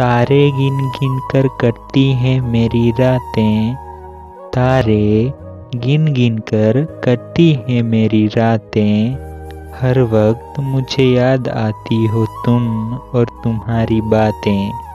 तारे गिन गिन कर कटती हैं मेरी रातें। तारे गिन गिन कर कटती हैं मेरी रातें। हर वक्त मुझे याद आती हो तुम और तुम्हारी बातें।